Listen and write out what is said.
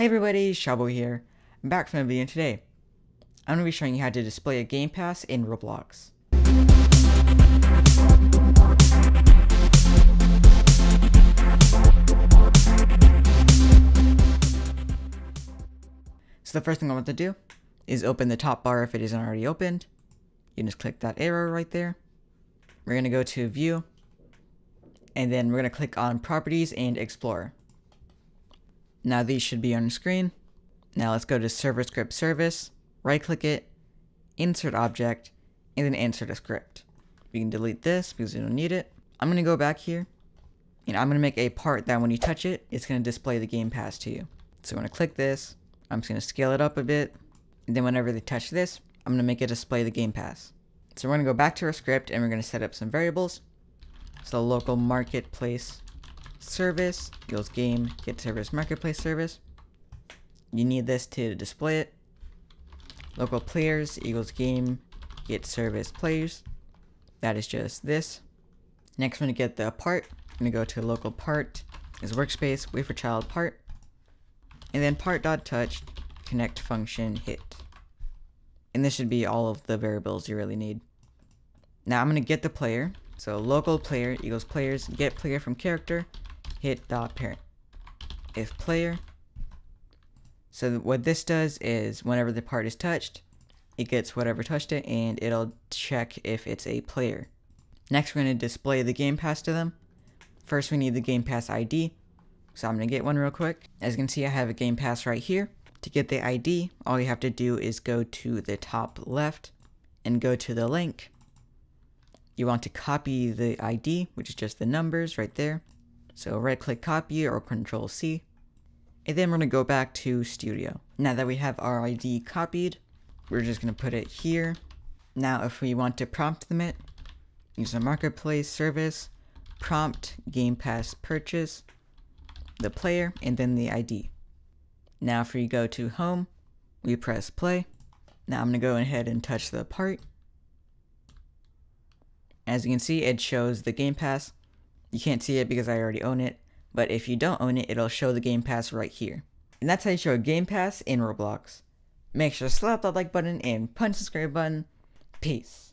Hey everybody, Shabo here. I'm back from a video today. I'm going to be showing you how to display a Game Pass in Roblox. So the first thing I want to do is open the top bar if it isn't already opened. You can just click that arrow right there. We're going to go to View, and then we're going to click on Properties and Explore. Now these should be on the screen. Now let's go to Server Script Service, right click it, Insert Object, and then insert a script. We can delete this because we don't need it. I'm going to go back here, and I'm going to make a part that when you touch it, it's going to display the Game Pass to you. So I'm to click this, I'm just going to scale it up a bit, and then whenever they touch this, I'm going to make it display the Game Pass. So we're going to go back to our script and we're going to set up some variables. So local marketplace service equals game get service marketplace service. You need this to display it. Local players equals game get service players. That is just this. Next, going to get the part. I'm to go to local part is workspace, wait for child part. And then part.touch connect function hit. And this should be all of the variables you really need. Now I'm going to get the player. So local player equals players get player from character hit dot parent. If player. So what this does is whenever the part is touched, it gets whatever touched it and it'll check if it's a player. Next we're going to display the game pass to them. First we need the game pass ID. So I'm going to get one real quick. As you can see I have a game pass right here. To get the ID, all you have to do is go to the top left and go to the link. You want to copy the ID, which is just the numbers right there. So right click copy or control C. And then we're to go back to studio. Now that we have our ID copied, we're just to put it here. Now if we want to prompt them it, use the marketplace service, prompt game pass purchase, the player, and then the ID. Now if we go to home, we press play. Now I'm to go ahead and touch the part. As you can see, it shows the Game Pass. You can't see it because I already own it, but if you don't own it, it'll show the Game Pass right here. And that's how you show a Game Pass in Roblox. Make sure to slap that like button and punch the subscribe button. Peace.